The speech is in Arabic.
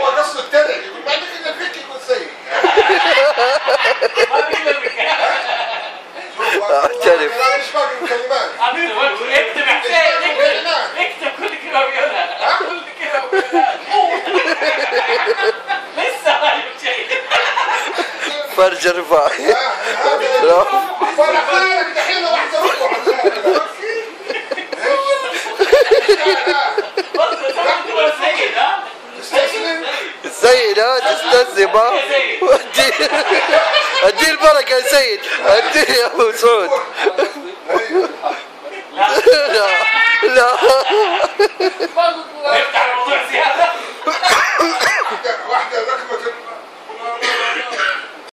هو قصده التاني يقول بعد كده فيك يقول سيء. أعترف. أنا مش باقي الكلمات اكتب حسين اكتب اكتب كل كلمة بيقولها. كل كلمة بيقولها. لسه جبت شيء. فرج رفاعي وأنا خيرك دحين واحدة ركوع برضه تقول سيد ها تستسلم سيد ها تستسلم ها ادي ادي البركة يا سيد. ادي يا أبو سعود. لا. لا.